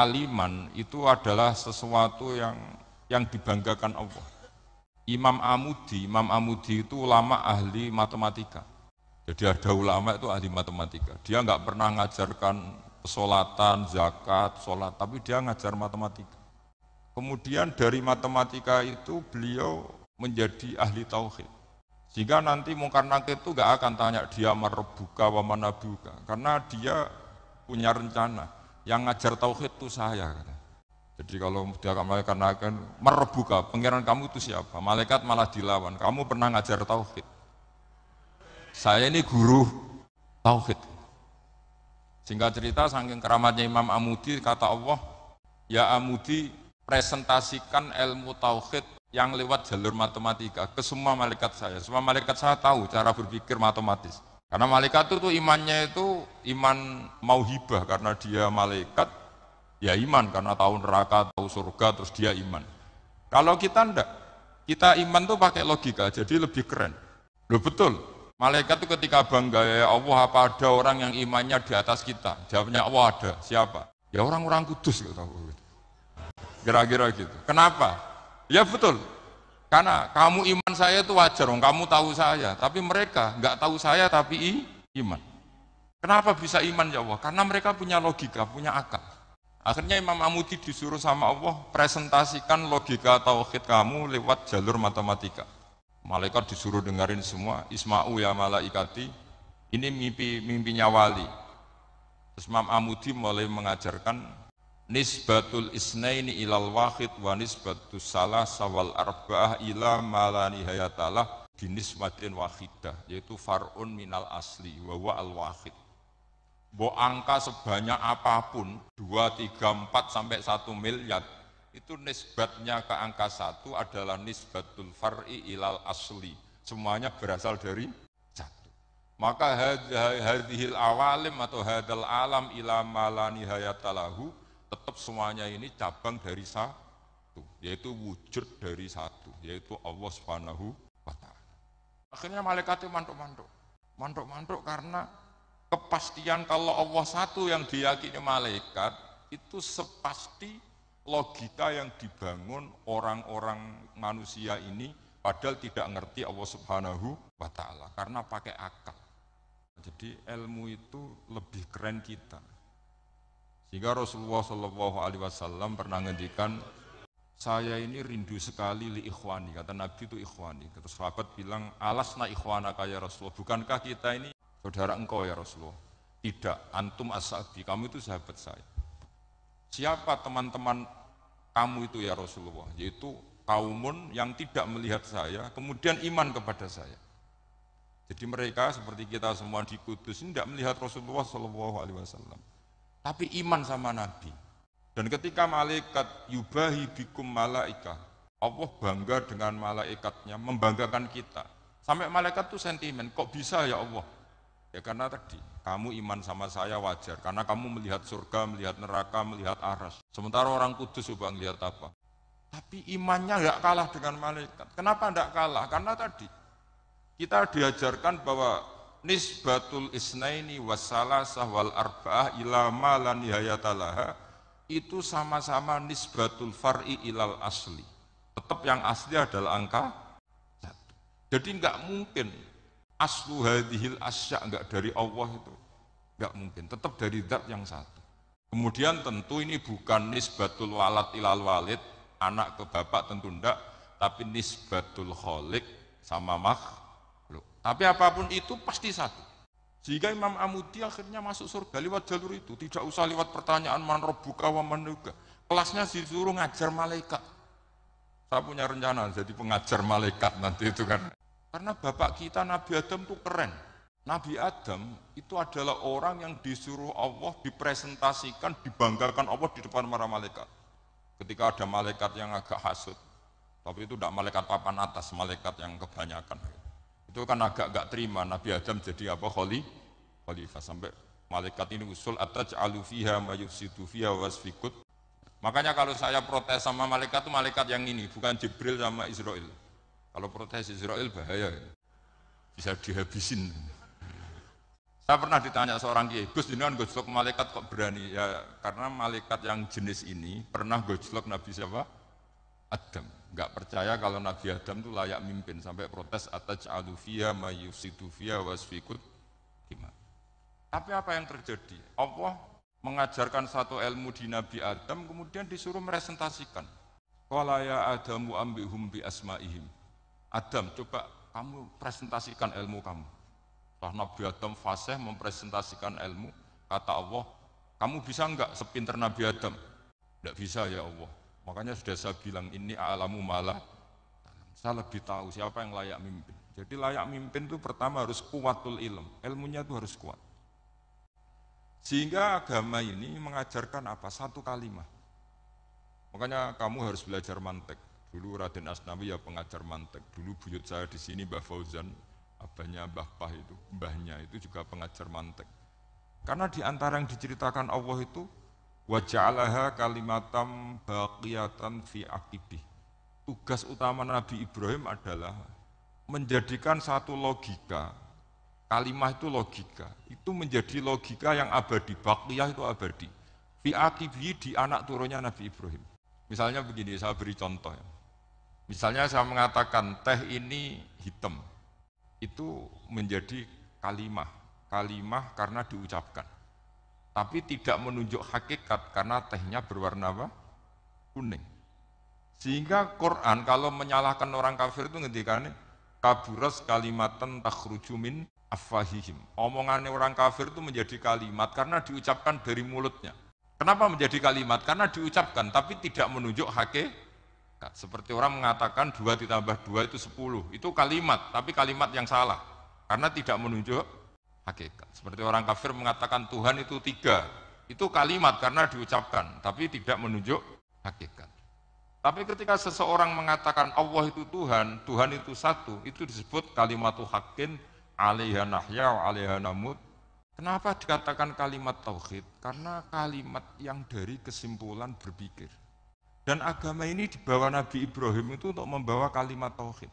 kealiman itu adalah sesuatu yang yang dibanggakan Allah. Imam Amudi, Imam Amudi itu ulama ahli matematika. Jadi ada ulama itu ahli matematika. Dia nggak pernah ngajarkan pesolatan, zakat, sholat, tapi dia ngajar matematika. Kemudian dari matematika itu beliau menjadi ahli tauhid. Sehingga nanti mungkar nakir itu gak akan tanya dia merebuka wa manabuka. Karena dia punya rencana. Yang ngajar tauhid itu saya. Jadi kalau dia malaikat nakir, merebuka, pengiran kamu itu siapa? Malaikat malah dilawan. Kamu pernah ngajar tauhid. Saya ini guru tauhid. Sehingga cerita saking keramatnya Imam Amudi kata Allah, ya Amudi presentasikan ilmu tauhid yang lewat jalur matematika ke semua malaikat saya. Semua malaikat saya tahu cara berpikir matematis. Karena malaikat itu tuh imannya itu iman mau hibah karena dia malaikat, ya iman karena tahu neraka, tahu surga, terus dia iman. Kalau kita ndak, kita iman tuh pakai logika, jadi lebih keren. Loh betul, malaikat itu ketika bangga ya Allah apa ada orang yang imannya di atas kita? Jawabnya Allah ada. Siapa? Ya orang-orang kudus gitu. Kira-kira gitu. Kenapa? Ya betul. Karena kamu iman saya itu wajar, kamu tahu saya. Tapi mereka nggak tahu saya tapi iman. Kenapa bisa iman ya Allah? Karena mereka punya logika, punya akal. Akhirnya Imam Amudi disuruh sama Allah presentasikan logika tauhid kamu lewat jalur matematika. Malaikat disuruh dengerin semua, Isma'u ya malaikati, ini mimpi mimpinya wali. Terus Imam Amudi mulai mengajarkan nisbatul isnaini ilal wahid wa nisbatus salah sawal arba'ah ila mala nihayatalah binisbatin wahidah yaitu far'un minal asli wa wa al wahid. Bo angka sebanyak apa pun 2, 3, 4 sampai 1 miliar itu nisbatnya ke angka satu adalah nisbatul far'i ilal asli. Semuanya berasal dari satu. Maka hadhil awalim atau hadal alam ila mala tetap semuanya ini cabang dari satu, yaitu wujud dari satu, yaitu Allah Subhanahu wa taala. Akhirnya malaikat itu mantuk-mantuk. Mantuk-mantuk karena kepastian kalau Allah satu yang diyakini malaikat itu sepasti logika yang dibangun orang-orang manusia ini padahal tidak ngerti Allah Subhanahu wa taala karena pakai akal. Jadi ilmu itu lebih keren kita. Sehingga Rasulullah Shallallahu Alaihi Wasallam pernah ngendikan, saya ini rindu sekali li ikhwani, kata Nabi itu ikhwani. Terus sahabat bilang, alasna ikhwana kaya Rasulullah, bukankah kita ini saudara engkau ya Rasulullah? Tidak, antum asabi, kamu itu sahabat saya. Siapa teman-teman kamu itu ya Rasulullah? Yaitu kaumun yang tidak melihat saya, kemudian iman kepada saya. Jadi mereka seperti kita semua di Kudus ini tidak melihat Rasulullah Shallallahu Alaihi Wasallam tapi iman sama Nabi. Dan ketika malaikat yubahi bikum malaika, Allah bangga dengan malaikatnya, membanggakan kita. Sampai malaikat tuh sentimen, kok bisa ya Allah? Ya karena tadi, kamu iman sama saya wajar, karena kamu melihat surga, melihat neraka, melihat aras. Sementara orang kudus coba melihat apa? Tapi imannya nggak kalah dengan malaikat. Kenapa nggak kalah? Karena tadi, kita diajarkan bahwa nisbatul isnaini wassalasah wal arba'ah ila ma la nihayatalaha itu sama-sama nisbatul far'i ilal asli. Tetap yang asli adalah angka satu. Jadi enggak mungkin aslu hadhil asya enggak dari Allah itu. Enggak mungkin, tetap dari zat yang satu. Kemudian tentu ini bukan nisbatul walad ilal walid, anak ke bapak tentu enggak, tapi nisbatul kholik sama makh tapi apa pun itu pasti satu. Sehingga Imam Amudi akhirnya masuk surga lewat jalur itu. Tidak usah lewat pertanyaan man robuka wa manuga. Kelasnya disuruh ngajar malaikat. Saya punya rencana jadi pengajar malaikat nanti itu kan. Karena bapak kita Nabi Adam itu keren. Nabi Adam itu adalah orang yang disuruh Allah dipresentasikan, dibanggakan Allah di depan para malaikat. Ketika ada malaikat yang agak hasut, tapi itu tidak malaikat papan atas, malaikat yang kebanyakan. Itu kan agak gak terima Nabi Adam jadi apa kholi khalifah sampai malaikat ini usul ataj'alu fiha ma wasfikut. Makanya kalau saya protes sama malaikat itu malaikat yang ini, bukan Jibril sama Israel. Kalau protes Israel bahaya. Bisa dihabisin. Saya pernah ditanya seorang kiai, Gus jenengan gojlok malaikat kok berani? Ya karena malaikat yang jenis ini pernah gojlok Nabi siapa? Adam. Enggak percaya kalau Nabi Adam itu layak mimpin sampai protes atas alufia mayusidu fia wasfikut gimana? Tapi apa yang terjadi? Allah mengajarkan satu ilmu di Nabi Adam kemudian disuruh meresentasikan. Qala ya Adamu ambihum bi asma'ihim. Adam, coba kamu presentasikan ilmu kamu setelah Nabi Adam fasih mempresentasikan ilmu, kata Allah, kamu bisa enggak sepinter Nabi Adam? Tidak bisa ya Allah. Makanya sudah saya bilang, ini alamu malah. Saya lebih tahu siapa yang layak mimpin. Jadi layak mimpin itu pertama harus kuatul ilm. Ilmunya itu harus kuat. Sehingga agama ini mengajarkan apa? Satu kalimat. Makanya kamu harus belajar mantek. Dulu Raden Asnawi ya pengajar mantek. Dulu buyut saya di sini Mbah Fauzan abahnya Mbah Pah itu, mbahnya itu juga pengajar mantek. Karena di antara yang diceritakan Allah itu waja'alaha kalimatam baqiyatan fi akibih. Tugas utama Nabi Ibrahim adalah menjadikan satu logika, kalimah itu logika, itu menjadi logika yang abadi, baqiyah itu abadi. Fi akibih di anak turunnya Nabi Ibrahim. Misalnya begini, saya beri contoh ya. Misalnya saya mengatakan teh ini hitam, itu menjadi kalimah. Kalimah karena diucapkan. Tapi tidak menunjuk hakikat karena tehnya berwarna apa? Kuning. Sehingga Quran kalau menyalahkan orang kafir itu ngendikannya kaburas kalimatan takhruju min afahihim. Omongannya orang kafir itu menjadi kalimat karena diucapkan dari mulutnya. Kenapa menjadi kalimat? Karena diucapkan tapi tidak menunjuk hakikat seperti orang mengatakan dua ditambah dua itu sepuluh. Itu kalimat, tapi kalimat yang salah. Karena tidak menunjuk hakikat. Seperti orang kafir mengatakan Tuhan itu tiga. Itu kalimat karena diucapkan, tapi tidak menunjuk hakikat. Tapi ketika seseorang mengatakan Allah itu Tuhan, Tuhan itu satu, itu disebut kalimatu hakin alaiha nahya alaiha namut. Kenapa dikatakan kalimat tauhid? Karena kalimat yang dari kesimpulan berpikir. Dan agama ini dibawa Nabi Ibrahim itu untuk membawa kalimat tauhid.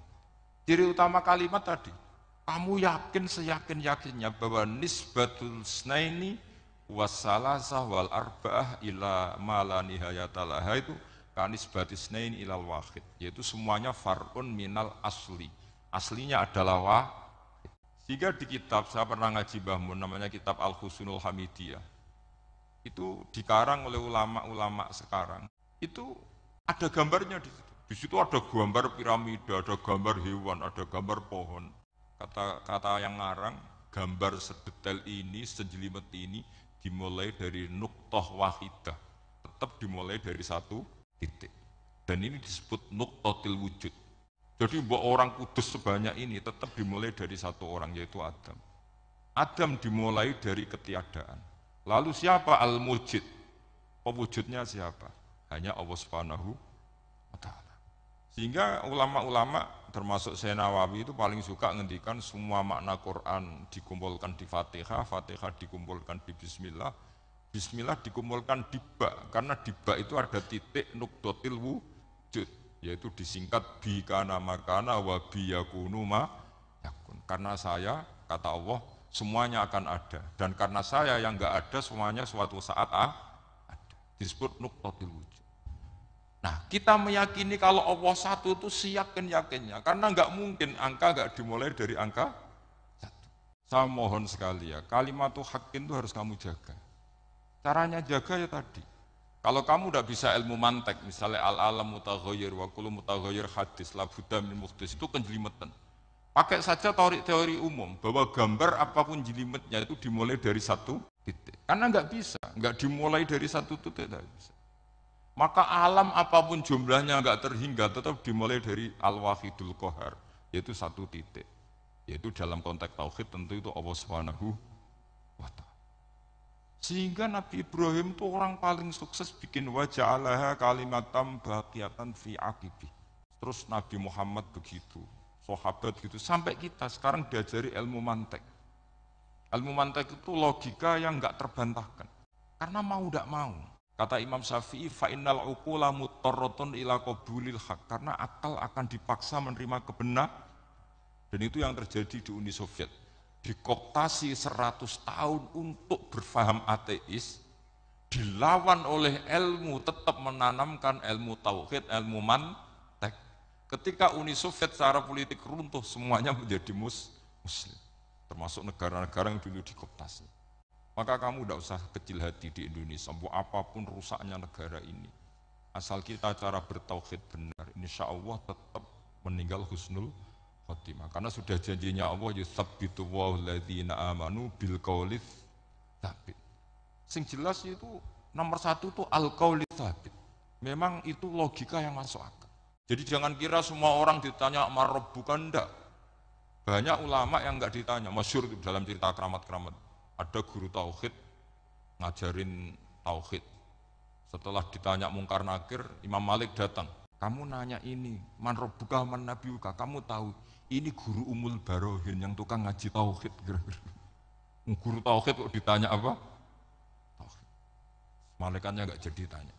Ciri utama kalimat tadi, kamu yakin seyakin-yakinnya bahwa nisbatul snaini wassalasah wal arba'ah ila mala nihayatalaha itu kanisbati snain ilal wahid. Yaitu semuanya farun minal asli. Aslinya adalah wahid. Sehingga di kitab, saya pernah ngaji bahmu namanya kitab Al-Husunul Hamidiyah. Itu dikarang oleh ulama-ulama sekarang itu ada gambarnya di situ. Di situ ada gambar piramida, ada gambar hewan, ada gambar pohon. Kata kata yang ngarang, gambar sedetail ini, sejelimet ini dimulai dari nuktoh wahidah. Tetap dimulai dari satu titik. Dan ini disebut nuktotil wujud. Jadi buat orang kudus sebanyak ini tetap dimulai dari satu orang yaitu Adam. Adam dimulai dari ketiadaan. Lalu siapa al-mujid? Pewujudnya siapa? hanya Allah Subhanahu wa taala. Sehingga ulama-ulama termasuk Syekh Nawawi itu paling suka ngendikan semua makna Quran dikumpulkan di Fatihah, Fatihah dikumpulkan di bismillah, bismillah dikumpulkan di ba karena di ba itu ada titik nukdotil wujud yaitu disingkat bi kana makana wa bi yakunu ma yakun. Karena saya kata Allah semuanya akan ada dan karena saya yang enggak ada semuanya suatu saat ah, ada. Disebut nukdotil wujud. Nah, kita meyakini kalau Allah satu itu siyakin-yakinnya, karena nggak mungkin angka nggak dimulai dari angka satu. Saya mohon sekali ya, kalimat tuh hakin itu harus kamu jaga. Caranya jaga ya tadi. Kalau kamu udah bisa ilmu mantek, misalnya al-alam mutaghayyir wa kullu mutaghayyir hadis, la buddha min muhdis, itu kenjelimetan. Pakai saja teori, teori umum bahwa gambar apa pun jelimetnya itu dimulai dari satu titik. Karena nggak bisa, nggak dimulai dari satu titik, tidak bisa. Maka alam apa pun jumlahnya nggak terhingga tetap dimulai dari al-wahidul kohar, yaitu satu titik. Yaitu dalam konteks tauhid tentu itu Allah Subhanahu wa. Sehingga Nabi Ibrahim itu orang paling sukses bikin wajah Allah kalimatam baqiyatan fi akibi. Terus Nabi Muhammad begitu, sahabat gitu, sampai kita sekarang diajari ilmu mantek. Ilmu mantek itu logika yang nggak terbantahkan. Karena mau tidak mau, Kata Imam Syafi'i, fa'innal uqula mutarratun ila qabulil haq. Karena akal akan dipaksa menerima kebenar. Dan itu yang terjadi di Uni Soviet. dikoptasi 100 tahun untuk berfaham ateis, dilawan oleh ilmu tetap menanamkan ilmu tauhid, ilmu mantek. Ketika Uni Soviet secara politik runtuh, semuanya menjadi mus muslim. Termasuk negara-negara yang dulu dikoptasi. Maka kamu tidak usah kecil hati di Indonesia, apa pun rusaknya negara ini. Asal kita cara bertauhid benar, insya Allah tetap meninggal husnul khotimah. Karena sudah janjinya Allah yusabbitu walladzina amanu bil qaulis tsabit. Sing jelas itu nomor satu itu al qaulis tsabit. Memang itu logika yang masuk akal. Jadi jangan kira semua orang ditanya marab bukan ndak. Banyak ulama yang enggak ditanya, masyur dalam cerita keramat-keramat. Ada guru tauhid ngajarin tauhid. Setelah ditanya mungkar nakir, Imam Malik datang. Kamu nanya ini, man rabbuka man nabiuka, kamu tahu ini guru umul barohin yang tukang ngaji tauhid Guru tauhid kok ditanya apa? Tauhid. Malaikatnya nggak jadi tanya.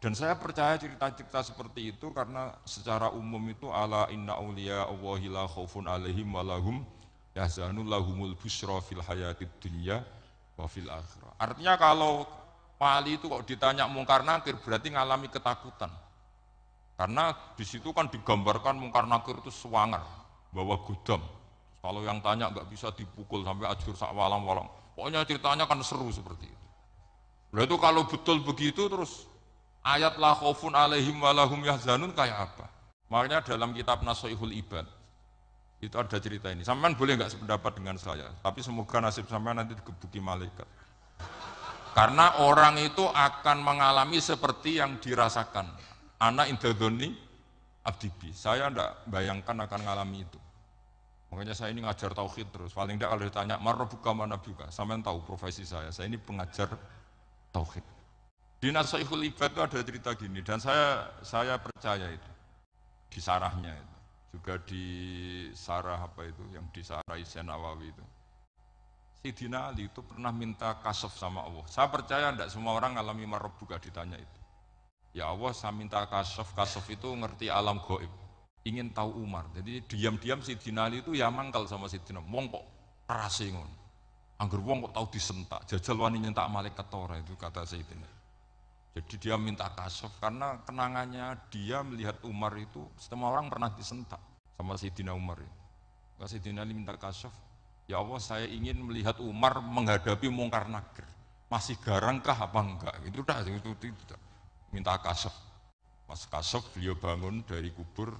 Dan saya percaya cerita-cerita seperti itu karena secara umum itu ala inna awliya Allahi la khaufun alaihim walahum yahzanul lahumul busra fil hayatid dunya wa fil akhirah. Artinya kalau wali itu kok ditanya mungkar nakir berarti ngalami ketakutan. Karena di situ kan digambarkan mungkar nakir itu sewangar, bawa gudam. Kalau yang tanya nggak bisa dipukul sampai ajur sak walang-walang. Pokoknya ceritanya kan seru seperti itu. Berarti kalau betul begitu terus ayat la khaufun alaihim walahum yahzanun kayak apa? Makanya dalam kitab Nasoihul Ibad itu ada cerita ini. Sampean boleh nggak sependapat dengan saya, tapi semoga nasib sampean nanti digebuki malaikat. Karena orang itu akan mengalami seperti yang dirasakan anak indadoni abdibi. Saya tidak bayangkan akan ngalami itu. Makanya saya ini ngajar tauhid terus. Paling tidak kalau ditanya, marrobuka mana buka. Sama yang tahu profesi saya. Saya ini pengajar tauhid. Di Nasaihul Ibad itu ada cerita gini. Dan saya saya percaya itu. Di sarahnya itu. Juga di sarah apa itu. Yang di sarah Isen Nawawi itu. Sidina Ali itu pernah minta kasaf sama Allah. Saya percaya tidak semua orang ngalami marrobuka ditanya itu. Ya Allah saya minta kasaf, kasaf itu ngerti alam goib. Ingin tahu Umar. Jadi diam-diam si Ali itu ya mangkal sama si Dina. Wong kok kerasi ngono. Angger wong kok tahu disentak. Jajal wani nyentak malaikat tora itu kata Sayyidina. Jadi dia minta kasaf karena kenangannya dia melihat Umar itu semua orang pernah disentak sama Sayyidina Umar itu. Maka Sayyidina Ali minta kasaf. Ya Allah saya ingin melihat Umar menghadapi mungkar nakir. Masih garangkah apa enggak? Itu dah itu, itu, itu minta kasaf. Pas kasaf beliau bangun dari kubur,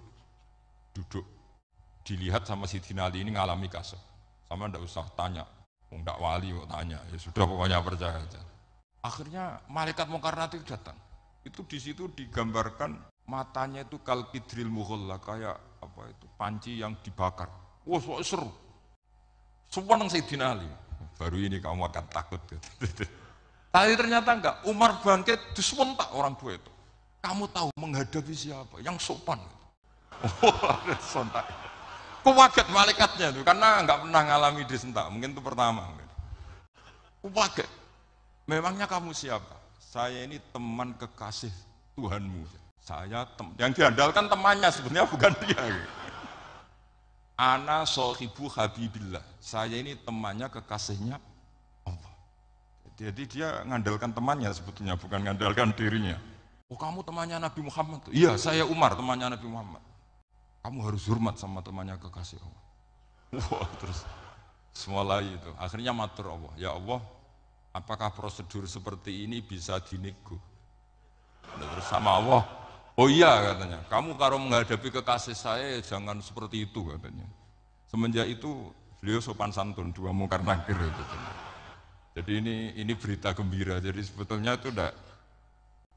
duduk. Dilihat sama si Ali ini ngalami kasaf. Sama ndak usah tanya, ndak wali kok tanya. Ya sudah pokoknya percaya aja. Akhirnya malaikat mungkar nanti datang. Itu di situ digambarkan matanya itu kalkidril mughalla kayak apa itu panci yang dibakar. Wah, wow, seru. Semua nang Sayyidina Ali. Baru ini kamu akan takut. Tapi ternyata enggak, Umar bangkit disewentak orang tua itu. Kamu tahu menghadapi siapa? Yang sopan. Oh, sontak. Kuwaget malaikatnya itu karena enggak pernah ngalami disentak. Mungkin itu pertama. Kuwaget. Memangnya kamu siapa? Saya ini teman kekasih Tuhanmu. Saya tem yang diandalkan temannya sebenarnya bukan dia. Ana sohibu habibillah. Saya ini temannya kekasihnya jadi dia ngandalkan temannya sebetulnya, bukan ngandalkan dirinya. Oh kamu temannya Nabi Muhammad? Iya saya Umar temannya Nabi Muhammad. Kamu harus hormat sama temannya kekasih Allah. Wah terus semulai itu. Akhirnya matur Allah. Ya Allah, apakah prosedur seperti ini bisa dinego? Terus sama Allah, oh iya katanya. Kamu kalau menghadapi kekasih saya jangan seperti itu katanya. Semenjak itu beliau sopan santun dua mungkar nakir itu. Jadi ini ini berita gembira. Jadi sebetulnya itu enggak.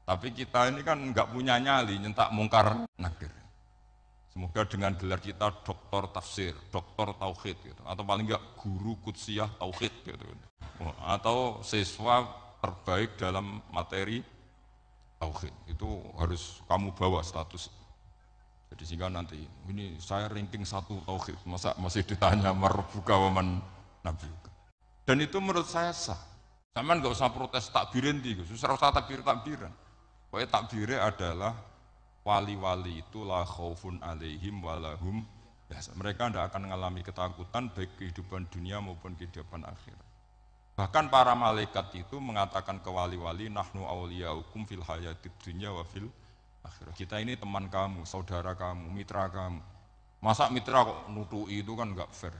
Tapi kita ini kan nggak punya nyali nyentak mungkar nakir. Semoga dengan gelar kita doktor tafsir, doktor tauhid gitu. Atau paling enggak guru kutsiah tauhid gitu. Atau siswa terbaik dalam materi tauhid. Itu harus kamu bawa status. Jadi sehingga nanti ini saya ranking satu tauhid, masa masih ditanya marbuka waman nabi. Dan itu menurut saya sah. Sama nggak usah protes takbirin di, susah usah takbir takbiran. Pokoknya takbirnya adalah wali-wali itu la khaufun alaihim walahum Ya, mereka tidak akan mengalami ketakutan baik kehidupan dunia maupun kehidupan akhirat. Bahkan para malaikat itu mengatakan ke wali-wali, nahnu awliyaukum fil hayatid dunya wa fil akhirat. Kita ini teman kamu, saudara kamu, mitra kamu. Masa mitra kok nutui itu kan nggak fair.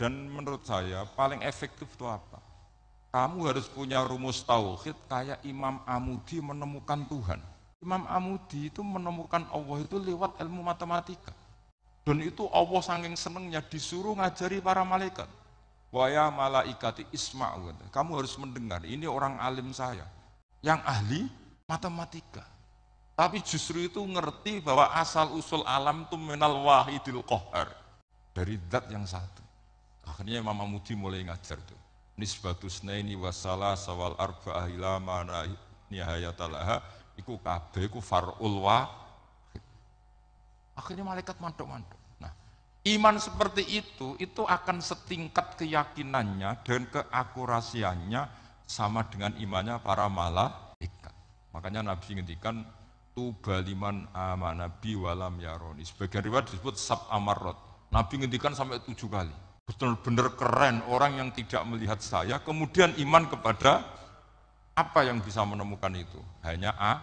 Dan menurut saya paling efektif itu apa? Kamu harus punya rumus tauhid kayak Imam Amudi menemukan Tuhan. Imam Amudi itu menemukan Allah itu lewat ilmu matematika. Dan itu Allah saking senengnya disuruh ngajari para malaikat. Waya malaikati isma'u. Kamu harus mendengar, ini orang alim saya. Yang ahli matematika. Tapi justru itu ngerti bahwa asal usul alam itu menal wahidil kohar. Dari zat yang satu. Akhirnya Imam Amudi mulai ngajar tuh. Nisbatus naini wasala sawal arba'ah ila mana nihayatalaha iku kabeh iku far'ul wahid. Akhirnya malaikat mantuk-mantuk. Nah, iman seperti itu itu akan setingkat keyakinannya dan keakurasiannya sama dengan imannya para malaikat. Makanya Nabi ngendikan tubaliman amanabi walam yaroni. Sebagian riwayat disebut sab amarot. Nabi ngendikan sampai tujuh kali benar-benar keren orang yang tidak melihat saya kemudian iman kepada apa yang bisa menemukan itu hanya A